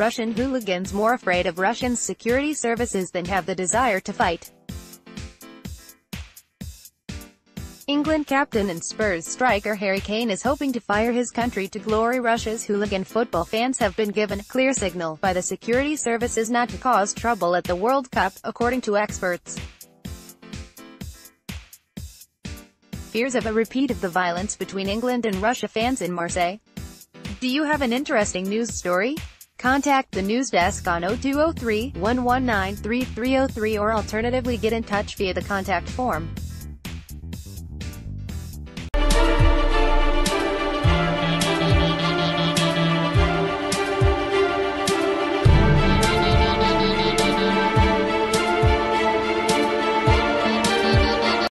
Russian hooligans more afraid of Russian security services than have the desire to fight. England captain and Spurs striker Harry Kane is hoping to fire his country to glory Russia's hooligan football fans have been given a clear signal by the security services not to cause trouble at the World Cup, according to experts. Fears of a repeat of the violence between England and Russia fans in Marseille. Do you have an interesting news story? Contact the news desk on 0203-119-3303 or alternatively get in touch via the contact form.